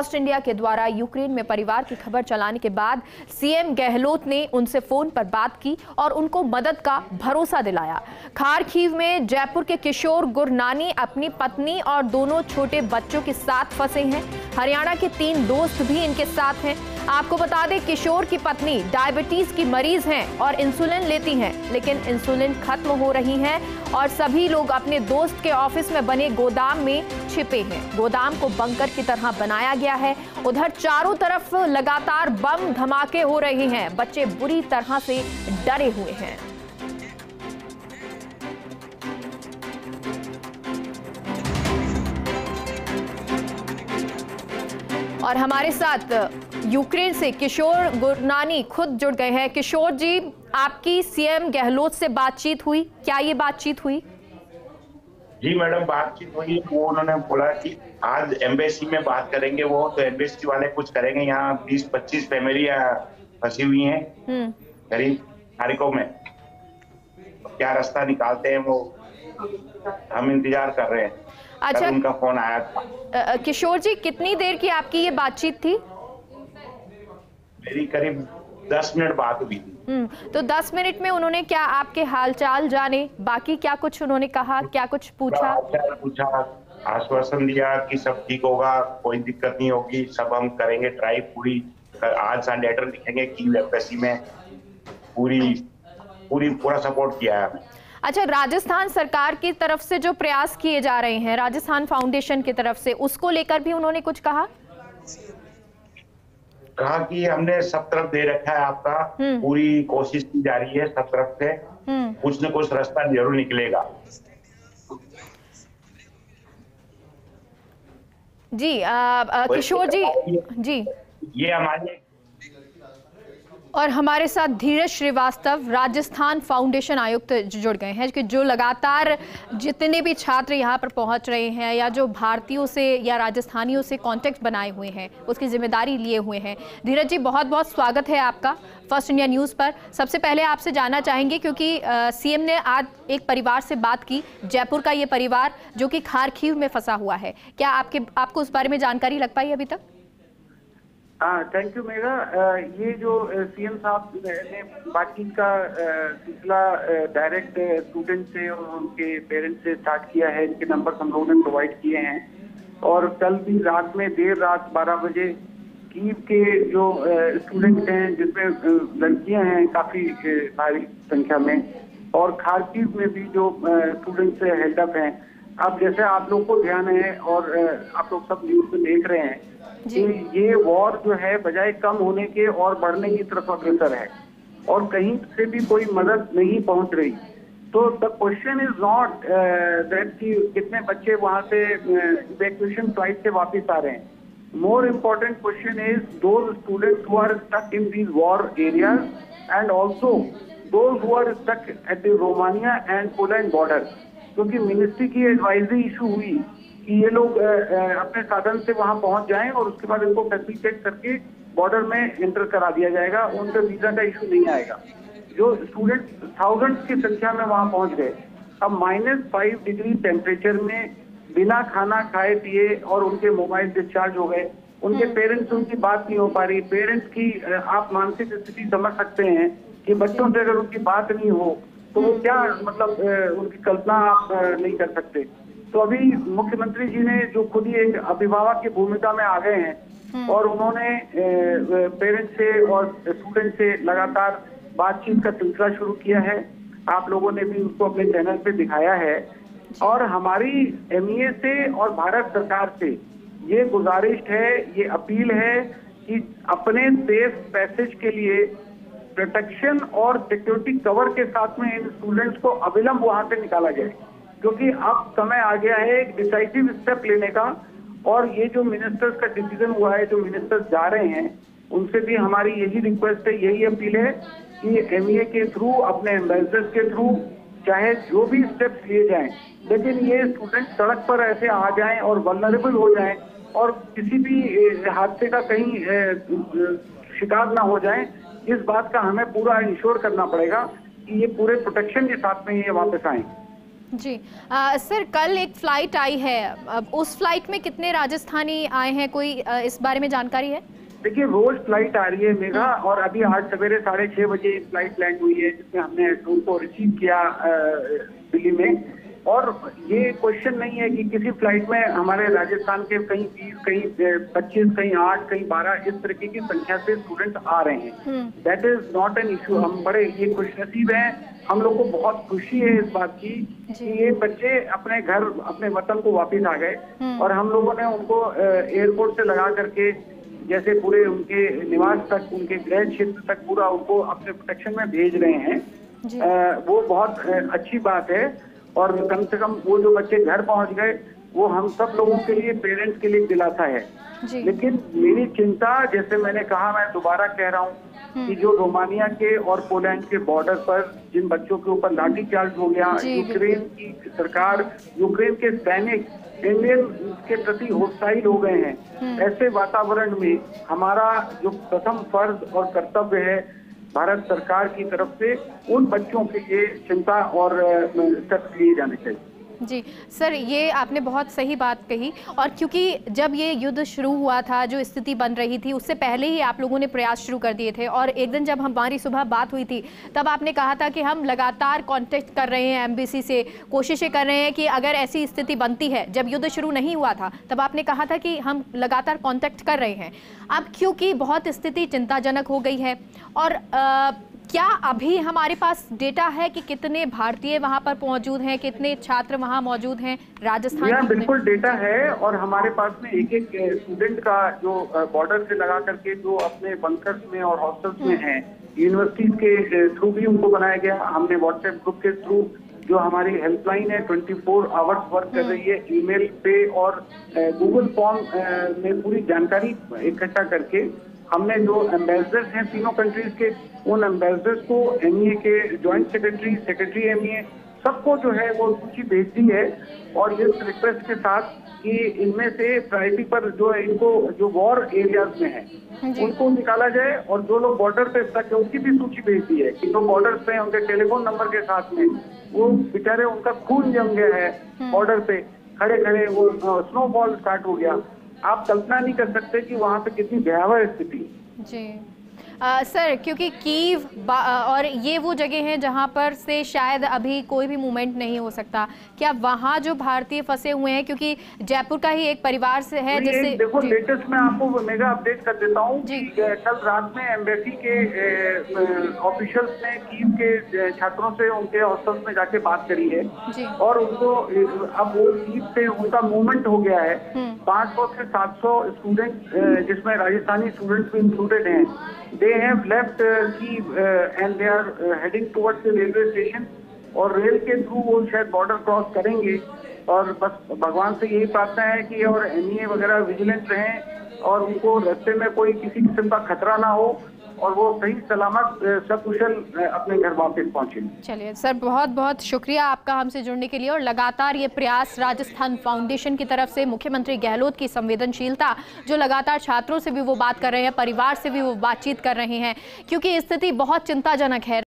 Fast India के द्वारा Ukraine में परिवार की खबर चलाने के बाद सीएम गहलोत ने उनसे फ़ोन पर बात की और उनको मदद का भरोसा दिलाया। खारखीव में जयपुर के किशोर गुरनानी अपनी पत्नी और दोनों छोटे बच्चों के साथ फंसे हैं। हरियाणा के तीन दोस्त भी इनके साथ हैं। आपको बता दें, किशोर की पत्नी डायबिटीज़ की मरीज़ हैं और इंसुलिन लेती हैं, लेकिन इंसुलिन खत्म हो रही है और सभी लोग अपने दोस्त के ऑफ़िस में बने गोदाम में छिपे हैं। गोदाम को बंकर की तरह बनाया गया है। उधर चारों तरफ़ लगातार बम धमाके हो रहे हैं। बच्चे बुरी तरह से डरे हुए हैं। और हमारे साथ यूक्रेन से किशोर गुरनानी खुद जुड़ गए हैं। किशोर जी आपकी सीएम गहलोत से बातचीत हुई? क्या ये बातचीत हुई? जी मैडम बातचीत हुई वो उन्होंने बोला कि आज एम्बेसी में बात करेंगे वो तो एम्बेसी वाले कुछ करेंगे यहाँ बीस पच्चीस फैमिली फंसी हुई हैं। हम्म। करीब तारीखों में। क्या रास्ता निकालते हैं वो? हम इंतज़ार कर रहे हैं। अच्छा। उनका फ़ोन आया था। किशोर जी कितनी देर की आपकी ये बातचीत थी? मेरी करीब दस मिनट बात हुई थी। हम्म, तो 10 मिनट में उन्होंने क्या आपके हालचाल जाने? बाकी क्या कुछ उन्होंने कहा? क्या कुछ पूछा? पूछा आश्वासन दिया कि सब ठीक होगा कोई दिक्कत नहीं होगी सब हम करेंगे ट्राई पूरी। आज सा लेटर लिखेंगे की में पूरी पूरी पूरा सपोर्ट किया है हमें अच्छा राजस्थान सरकार की तरफ़ से जो प्रयास किए जा रहे हैं राजस्थान फाउंडेशन की तरफ़ से उसको लेकर भी उन्होंने कुछ कहा? कहा कि हमने सब तरफ़ दे रखा है आपका। हम्म। पूरी कोशिश की जा रही है सब तरफ़ से। हम्म। कुछ न कुछ रास्ता ज़रूर निकलेगा। जी आ, आ, किशोर जी जी। ये हमारी और हमारे साथ धीरज श्रीवास्तव, राजस्थान फाउंडेशन आयुक्त जुड़ गए हैं, कि जो लगातार जितने भी छात्र यहाँ पर पहुँच रहे हैं या जो भारतीयों से या राजस्थानियों से कांटेक्ट बनाए हुए हैं, उसकी ज़िम्मेदारी लिए हुए हैं। धीरज जी बहुत बहुत स्वागत है आपका फ़र्स्ट इंडिया न्यूज़ पर। सबसे पहले आपसे जानना चाहेंगे, क्योंकि सीएम ने आज एक परिवार से बात की, जयपुर का ये परिवार, जो कि खारखीव में फंसा हुआ है। क्या आपके, आपको उस बारे में जानकारी लग पाई अभी तक? हाँ थैंक यू मेरा ये जो सीएम साहब ने बातचीत का सिलसिला डायरेक्ट स्टूडेंट से और उनके पेरेंट्स से स्टार्ट किया है। इनके नंबर हम लोगों ने प्रोवाइड किए हैं। और कल भी रात में, देर रात 12 बजे, कीव के जो स्टूडेंट हैं, जिसमें लड़कियाँ हैं, काफ़ी भारी संख्या में। और खारकीव में भी जो स्टूडेंट्स हेल्डअप हैं अब जैसे आप लोग को ध्यान है और आप लोग सब न्यूज़ में देख रहे हैं। कि ये वॉर जो है बजाय कम होने के और बढ़ने की तरफ़ अग्रसर है और कहीं से भी कोई मदद नहीं पहुँच रही। तो the question is not that कि कितने बच्चे वहाँ से इवैक्यूएशन फ़्लाइट से वापस आ रहे हैं। More important question is those students who are stuck in these war areas and also those who are stuck at the Romania and Poland border क्योंकि मिनिस्ट्री की एडवाइजरी इशू हुई कि ये लोग अपने साधन से वहाँ पहुँच जाएँ और उसके बाद इनको फैसिलिटेट करके बॉर्डर में एंटर करा दिया जाएगा उनका वीज़ा का इशू नहीं आएगा। जो स्टूडेंट थाउजेंड्स की संख्या में वहाँ पहुँच गए। अब माइनस फाइव डिग्री टेम्परेचर में बिना खाना खाए पिए और उनके मोबाइल डिस्चार्ज हो गए। उनके पेरेंट्स उनकी बात नहीं हो पा रही। पेरेंट्स की आप मानसिक स्थिति समझ सकते हैं कि बच्चों से अगर उनकी बात नहीं हो तो वो क्या मतलब उनकी कल्पना आप नहीं कर सकते। तो अभी मुख्यमंत्री जी ने जो खुद ही एक अभिभावक की भूमिका में आ गए हैं और उन्होंने पेरेंट्स से और स्टूडेंट से लगातार बातचीत का सिलसिला शुरू किया है। आप लोगों ने भी उसको अपने चैनल पे दिखाया है। और हमारी एमईए से और भारत सरकार से ये गुजारिश है ये अपील है कि अपने सेफ़ पैसेज के लिए प्रोटेक्शन और सिक्योरिटी कवर के साथ में इन स्टूडेंट्स को अविलंब वहाँ से निकाला जाए क्योंकि अब समय आ गया है एक डिसाइसिव स्टेप लेने का और ये जो मिनिस्टर्स का डिसीज़न हुआ है, जो मिनिस्टर्स जा रहे हैं, उनसे भी हमारी यही रिक्वेस्ट है, यही अपील है कि एमईए के थ्रू अपने एम्बेसडर्स के थ्रू चाहे जो भी स्टेप्स लिए जाएँ, लेकिन ये स्टूडेंट सड़क पर ऐसे आ जाएँ और वनरेबल हो जाएँ और किसी भी हादसे का कहीं शिकार ना हो जाएँ इस बात का हमें पूरा इंश्योर करना पड़ेगा कि ये पूरे प्रोटेक्शन के साथ में ये वापस आए। जी। आ, सर कल एक फ़्लाइट आई है। उस फ़्लाइट में कितने राजस्थानी आए हैं? कोई आ, इस बारे में जानकारी है? देखिए रोज फ़्लाइट आ रही है मेघा और अभी आज सवेरे साढ़े छह बजे फ़्लाइट लैंड हुई है जिसमें हमने उनको रिसीव किया दिल्ली में। और ये क्वेश्चन नहीं है कि किसी फ़्लाइट में हमारे राजस्थान के कहीं बीस कहीं पच्चीस कहीं आठ कहीं बारह इस तरीके की संख्या से स्टूडेंट आ रहे हैं। That is not an issue हम बड़े ये खुशनसीब हैं। हम लोग को बहुत खुशी है इस बात की कि ये बच्चे अपने घर अपने वतन को वापस आ गए। और हम लोगों ने उनको एयरपोर्ट से लगा करके जैसे पूरे उनके निवास तक उनके गृह क्षेत्र तक पूरा उनको अपने प्रोटेक्शन में भेज रहे हैं। आ, वो बहुत अच्छी बात है। और कम से कम वो जो बच्चे घर पहुँच गए वो हम सब लोगों के लिए पेरेंट्स के लिए दिलासा है लेकिन मेरी चिंता जैसे मैंने कहा मैं दोबारा कह रहा हूँ हम्म। कि जो रोमानिया के और पोलैंड के बॉर्डर पर जिन बच्चों के ऊपर लाठीचार्ज हो गया यूक्रेन की सरकार यूक्रेन के सैनिक इंडियन के प्रति होस्टाइल हो गए हैं हम्म। ऐसे वातावरण में हमारा जो प्रथम फ़र्ज़ और कर्तव्य है भारत सरकार की तरफ़ से उन बच्चों के लिए चिंता और स्टेप्स लिए जाने चाहिए। जी सर ये आपने बहुत सही बात कही और क्योंकि जब ये युद्ध शुरू हुआ था जो स्थिति बन रही थी उससे पहले ही आप लोगों ने प्रयास शुरू कर दिए थे और एक दिन जब हमारी सुबह बात हुई थी तब आपने कहा था कि हम लगातार कांटेक्ट कर रहे हैं एमबीसी से कोशिशें कर रहे हैं कि अगर ऐसी स्थिति बनती है जब युद्ध शुरू नहीं हुआ था तब आपने कहा था कि हम लगातार कॉन्टैक्ट कर रहे हैं। अब क्योंकि बहुत स्थिति चिंताजनक हो गई है और आ, क्या अभी हमारे पास डेटा है कि कितने भारतीय वहाँ पर मौजूद हैं कितने छात्र वहाँ मौजूद हैं राजस्थान बिल्कुल डेटा है और हमारे पास में एक एक स्टूडेंट का जो बॉर्डर से लगा करके जो अपने बंकर्स में और हॉस्टल्स में हैं यूनिवर्सिटीज के थ्रू भी उनको बनाया गया। हमने व्हाट्सएप ग्रुप के थ्रू जो हमारी हेल्पलाइन है 24 फोर आवर्स वर्क कर रही है ईमेल पे और गूगल फॉर्म में पूरी जानकारी इकट्ठा करके हमने जो एम्बेसडर्स हैं तीनों कंट्रीज़ के उन एम्बेसडर्स को एमईए के ज्वाइंट सेक्रेटरी सेक्रेटरी एमईए सबको जो है वो सूची भेज दी है। और इस रिक्वेस्ट के साथ कि इनमें से प्रायोरिटी पर जो है इनको जो वॉर एरियाज़ में है हाँ उनको निकाला जाए और जो लोग बॉर्डर पे स्टक है उनकी भी सूची भेज दी है कि जो बॉर्डर पे उनके टेलीफोन नंबर के साथ में वो बेचारे उनका खून जम गया है बॉर्डर हाँ। पे। खड़े खड़े वो स्नोफॉल स्टार्ट हो गया। आप कल्पना नहीं कर सकते कि वहाँ पे कितनी भयावह स्थिति जी। आ, सर क्योंकि कीव और ये वो जगह हैं जहाँ पर से शायद अभी कोई भी मूवमेंट नहीं हो सकता। क्या वहाँ जो भारतीय फंसे हुए हैं क्योंकि जयपुर का ही एक परिवार से है जिससे देखो लेटेस्ट में आपको मेगा अपडेट कर देता हूँ कल रात में एम्बेसी के ऑफिशियल्स ने कीव के छात्रों से उनके हॉस्टल्स में जाके बात करी है। और उनको अब वो कीव से उनका मूवमेंट हो गया है। हम्म। पाँच सौ से सात सौ स्टूडेंट जिसमें राजस्थानी स्टूडेंट्स भी इंक्लूडेड हैं। They have left uh, they uh, heading towards the railway station. और रेल के थ्रू वो शायद बॉर्डर क्रॉस करेंगे। और बस भगवान से यही प्रार्थना है कि और एनईए वगैरह विजिलेंट रहें। और उनको रास्ते में कोई किसी किस्म का खतरा ना हो। और वो सही सलामत सकुशल अपने घर वापस पहुँचे। चलिए, सर, बहुत बहुत शुक्रिया आपका हमसे जुड़ने के लिए और लगातार ये प्रयास राजस्थान फाउंडेशन की तरफ़ से मुख्यमंत्री गहलोत की संवेदनशीलता, जो लगातार छात्रों से भी वो बात कर रहे हैं, परिवार से भी वो बातचीत कर रहे हैं, क्योंकि स्थिति बहुत चिंताजनक है।